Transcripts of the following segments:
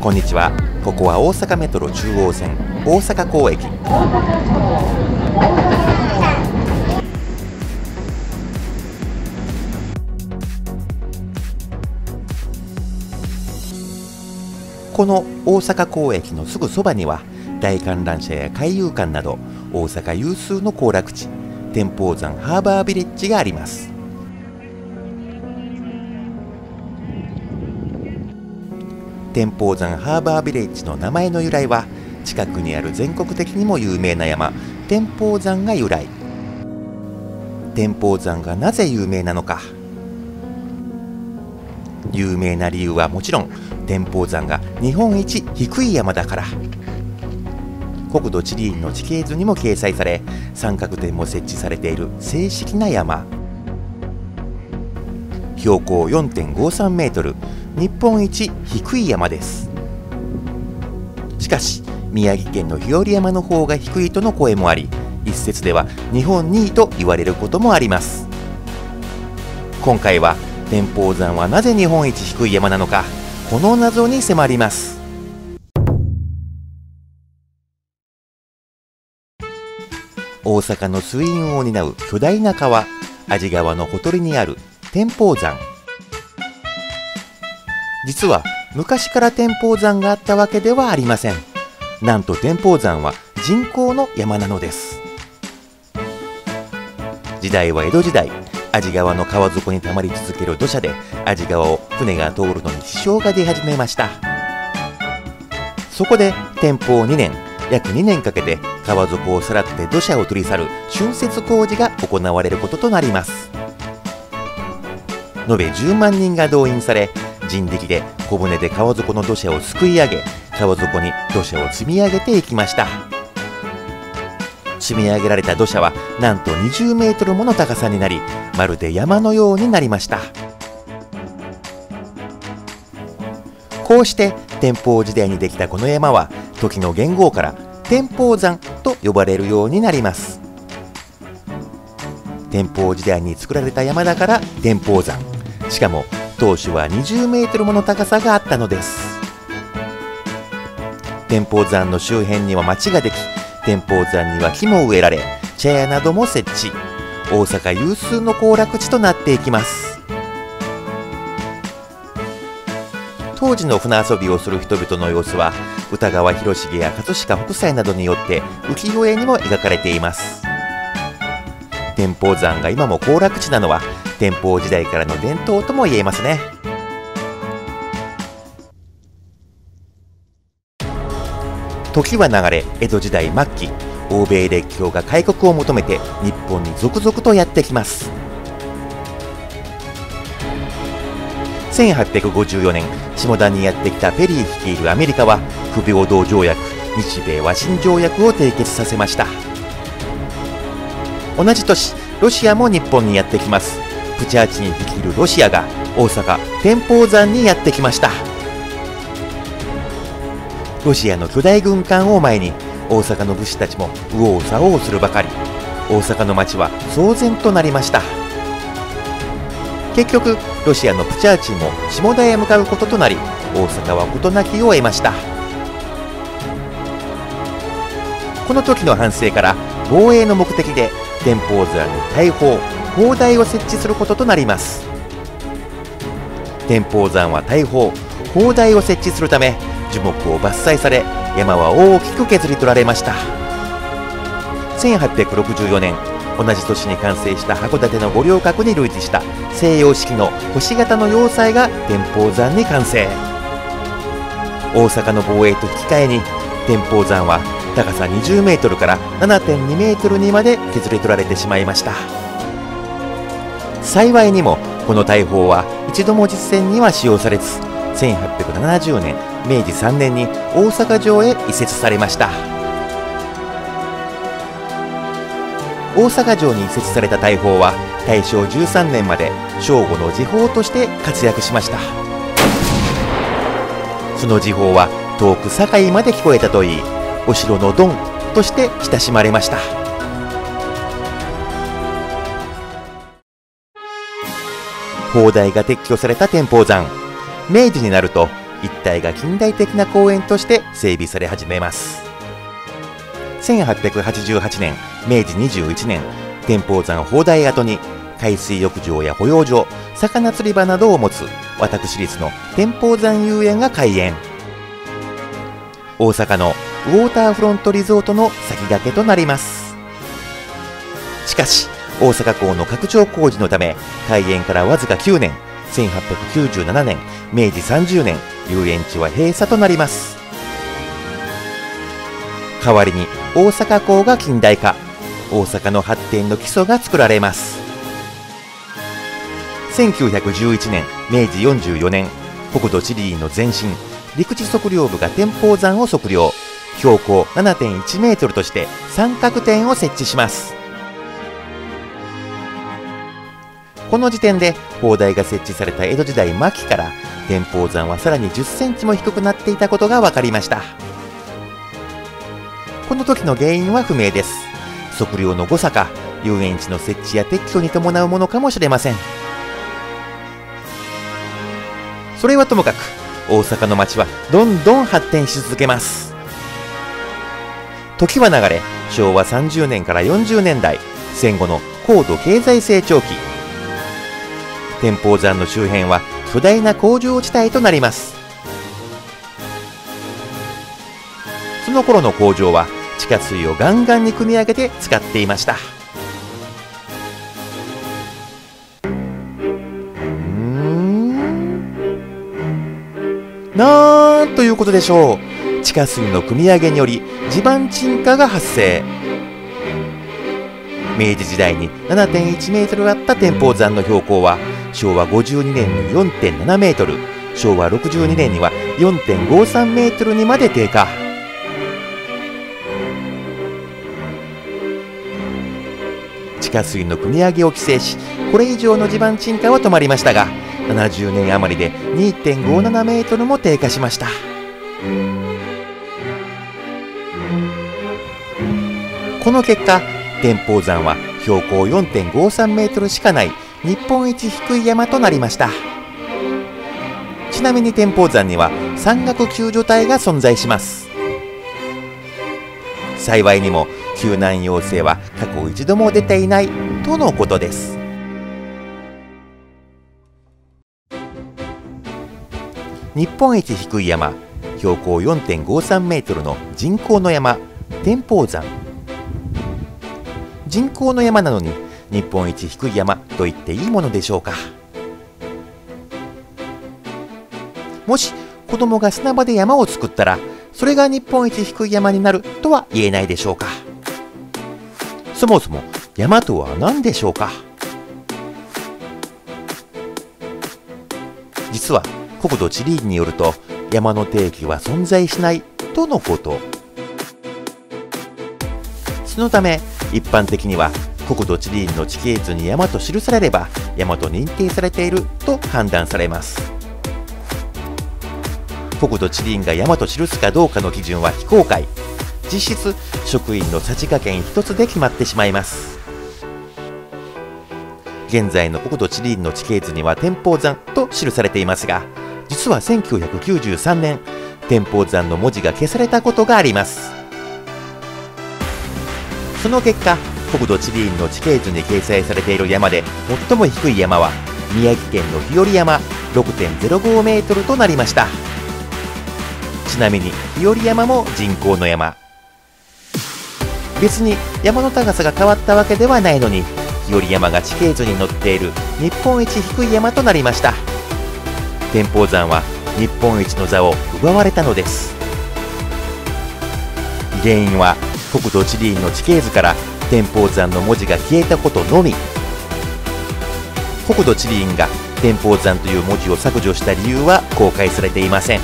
こんにちは。ここは大阪メトロ中央線大阪港駅。この大阪港駅のすぐそばには大観覧車や海遊館など大阪有数の行楽地天保山ハーバービレッジがあります。天保山ハーバービレッジの名前の由来は近くにある全国的にも有名な山天保山が由来。天保山がなぜ有名なのか。有名な理由はもちろん天保山が日本一低い山だから。国土地理院の地形図にも掲載され三角点も設置されている正式な山。標高4.53メートル日本一低い山です。しかし宮城県の日和山の方が低いとの声もあり一説では日本2位と言われることもあります。今回は天保山はなぜ日本一低い山なのかこの謎に迫ります。大阪の水運を担う巨大な川安治川のほとりにある天保山。実は昔から天保山があったわけではありません。なんと天保山は人工の山なのです。時代は江戸時代安治川の川底にたまり続ける土砂で安治川を船が通るのに支障が出始めました。そこで天保2年約2年かけて川底をさらって土砂を取り去る浚渫工事が行われることとなります。延べ10万人が動員され人力で小舟で川底の土砂をすくい上げ川底に土砂を積み上げていきました。積み上げられた土砂はなんと20メートルもの高さになりまるで山のようになりました。こうして天保時代にできたこの山は時の元号から天保山と呼ばれるようになります。天保時代に作られた山だから天保山。しかも当初は20メートルもの高さがあったのです。天保山の周辺には町ができ天保山には木も植えられ茶屋なども設置。大阪有数の行楽地となっていきます。当時の船遊びをする人々の様子は歌川広重や葛飾北斎などによって浮世絵にも描かれています。天保山が今も行楽地なのは天保時代からの伝統とも言えますね。時は流れ江戸時代末期欧米列強が開国を求めて日本に続々とやってきます。1854年下田にやってきたペリー率いるアメリカは不平等条約日米和親条約を締結させました。同じ年ロシアも日本にやってきます。プチャーチに率いるロシアが大阪天保山にやってきました。ロシアの巨大軍艦を前に大阪の武士たちも右往左往するばかり。大阪の町は騒然となりました。結局ロシアのプチャーチンも下田へ向かうこととなり大阪は事なきを得ました。この時の反省から防衛の目的で天保山に大砲砲台を設置することとなります。天保山は大砲砲台を設置するため樹木を伐採され山は大きく削り取られました。1864年同じ年に完成した函館の五稜郭に類似した西洋式の星型の要塞が天保山に完成。大阪の防衛と引き換えに天保山は高さ20メートルから7.2メートルにまで削り取られてしまいました。幸いにもこの大砲は一度も実戦には使用されず1870年明治3年に大阪城へ移設されました。大阪城に移設された大砲は大正13年まで正午の時報として活躍しました。その時報は遠く堺まで聞こえたといいお城のドンとして親しまれました。砲台が撤去された天保山。明治になると一帯が近代的な公園として整備され始めます。1888年明治21年天保山砲台跡に海水浴場や保養所魚釣り場などを持つ私立の天保山遊園が開園。大阪のウォーターフロントリゾートの先駆けとなります。しかし大阪港の拡張工事のため開園からわずか9年1897年明治30年遊園地は閉鎖となります。代わりに大阪港が近代化。大阪の発展の基礎が作られます。1911年明治44年国土地理院の前身陸地測量部が天保山を測量。標高7.1メートルとして三角点を設置します。この時点で砲台が設置された江戸時代末期から天保山はさらに10センチも低くなっていたことが分かりました。この時の原因は不明です。測量の誤差か遊園地の設置や撤去に伴うものかもしれません。それはともかく大阪の街はどんどん発展し続けます。時は流れ昭和30年から40年代戦後の高度経済成長期。天保山の周辺は巨大な工場地帯となります。その頃の工場は地下水をガンガンに汲み上げて使っていました。うん。なんということでしょう。地下水の汲み上げにより地盤沈下が発生。明治時代に7.1メートルあった天保山の標高は昭和52年に4.7メートル昭和62年には4.53メートルにまで低下。地下水の汲み上げを規制しこれ以上の地盤沈下は止まりましたが70年余りで2.57メートルも低下しました。この結果天保山は標高4.53メートルしかない日本一低い山となりました。ちなみに天保山には山岳救助隊が存在します。幸いにも救難要請は過去一度も出ていないとのことです。日本一低い山標高4.53メートルの人工の山天保山。人工の山なのに日本一低い山と言っていいものでしょうか。もし子供が砂場で山を作ったらそれが日本一低い山になるとは言えないでしょうか。そもそも山とは何でしょうか。実は国土地理院によると山の定義は存在しないとのこと。そのため一般的には国土地理院の地形図に山と記されれば山と認定されていると判断されます。国土地理院が山と記すかどうかの基準は非公開。実質職員のさじ加減一つで決まってしまいます。現在の国土地理院の地形図には天保山と記されていますが実は1993年天保山の文字が消されたことがあります。その結果国土地理院の地形図に掲載されている山で最も低い山は宮城県の日和山6.05メートルとなりました。ちなみに日和山も人工の山。別に山の高さが変わったわけではないのに日和山が地形図に載っている日本一低い山となりました。天保山は日本一の座を奪われたのです。原因は国土地理院の地形図から天保山の文字が消えたことのみ。国土地理院が天保山という文字を削除した理由は公開されていません。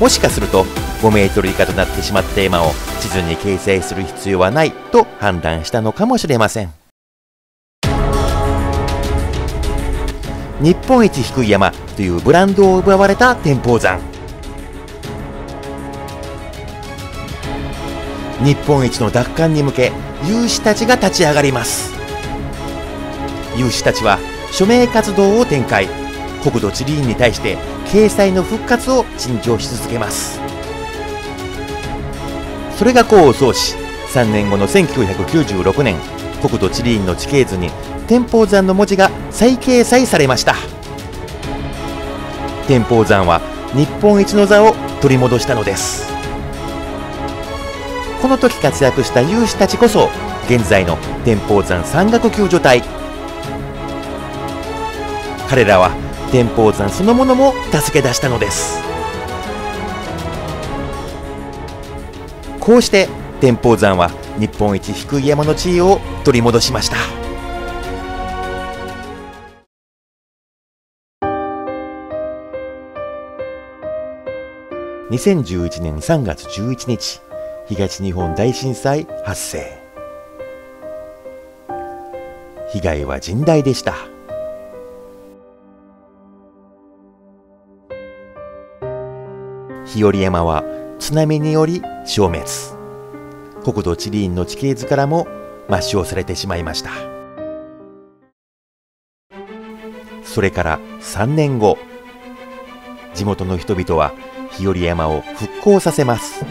もしかすると5メートル以下となってしまった山を地図に掲載する必要はないと判断したのかもしれません。日本一低い山というブランドを奪われた天保山。日本一の奪還に向け有志たちが立ち上がります。有志たちは署名活動を展開。国土地理院に対して掲載の復活を陳情し続けます。それが功を奏し3年後の1996年国土地理院の地形図に天保山の文字が再掲載されました。天保山は日本一の座を取り戻したのです。この時活躍した有志たちこそ現在の天保山山岳救助隊。彼らは天保山そのものも助け出したのです。こうして天保山は日本一低い山の地位を取り戻しました。2011年3月11日東日本大震災発生。被害は甚大でした。日和山は津波により消滅。国土地理院の地形図からも抹消されてしまいました。それから3年後。地元の人々は日和山を復興させます。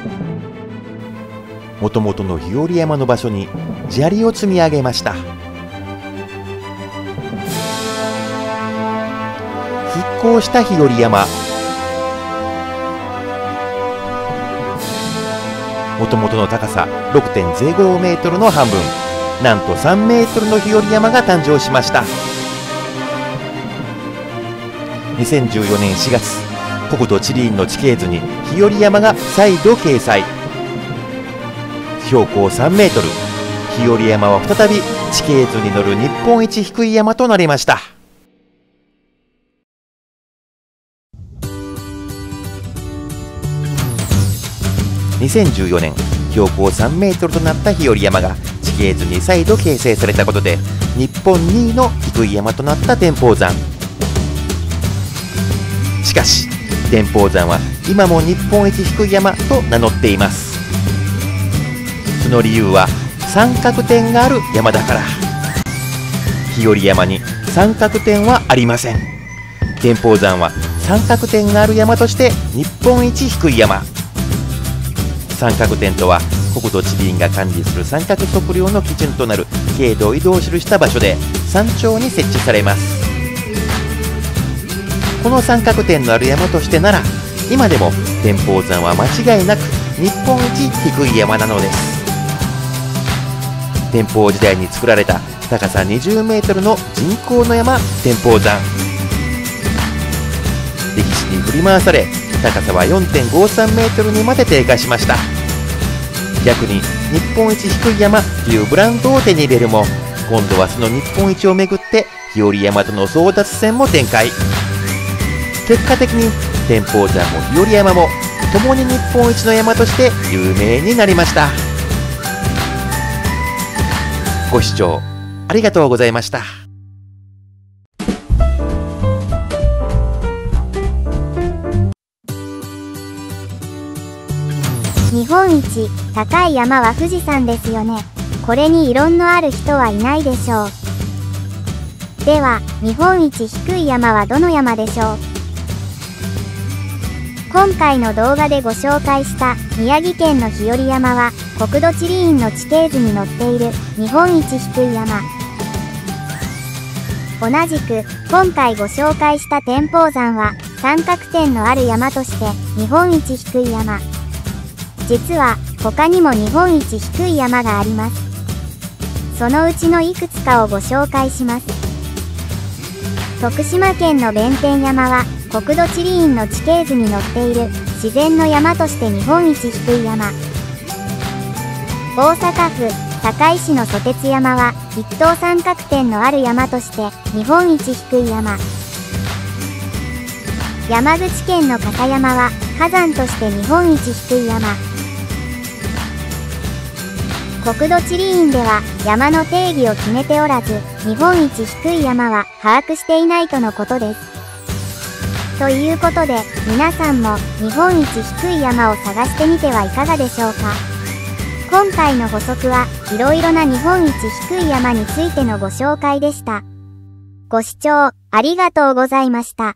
もともとの日和山の場所に砂利を積み上げました。復興した日和山。もともとの高さ6.05メートルの半分。なんと3メートルの日和山が誕生しました。2014年4月国土地理院の地形図に日和山が再度掲載。標高3メートル。日和山は再び地形図に乗る日本一低い山となりました。2014年標高3メートルとなった日和山が地形図に再度形成されたことで日本2位の低い山となった天保山。しかし天保山は今も日本一低い山と名乗っています。の理由は三角点がある山だから。日和山に三角点はありません。天保山は三角点がある山として日本一低い山。三角点とは国土地理院が管理する三角測量の基準となる経度移動を記した場所で山頂に設置されます。この三角点のある山としてなら今でも天保山は間違いなく日本一低い山なのです。天保時代に作られた高さ20メートルの人工の山天保山。歴史に振り回され高さは4.53メートルにまで低下しました。逆に日本一低い山というブランドを手に入れるも今度はその日本一をめぐって日和山との争奪戦も展開。結果的に天保山も日和山も共に日本一の山として有名になりました。ご視聴ありがとうございました。日本一高い山は富士山ですよね。これに異論のある人はいないでしょう。では、日本一低い山はどの山でしょう？今回の動画でご紹介した宮城県の日和山は国土地理院の地形図に載っている日本一低い山。同じく今回ご紹介した天保山は三角点のある山として日本一低い山。実は他にも日本一低い山があります。そのうちのいくつかをご紹介します。徳島県の弁天山は国土地理院の地形図に載っている自然の山として日本一低い山。大阪府堺市の蘇鉄山は一等三角点のある山として日本一低い山。山口県の笠山は火山として日本一低い山。国土地理院では山の定義を決めておらず、日本一低い山は把握していないとのことです。ということで、皆さんも日本一低い山を探してみてはいかがでしょうか？今回の補足はいろいろな日本一低い山についてのご紹介でした。ご視聴ありがとうございました。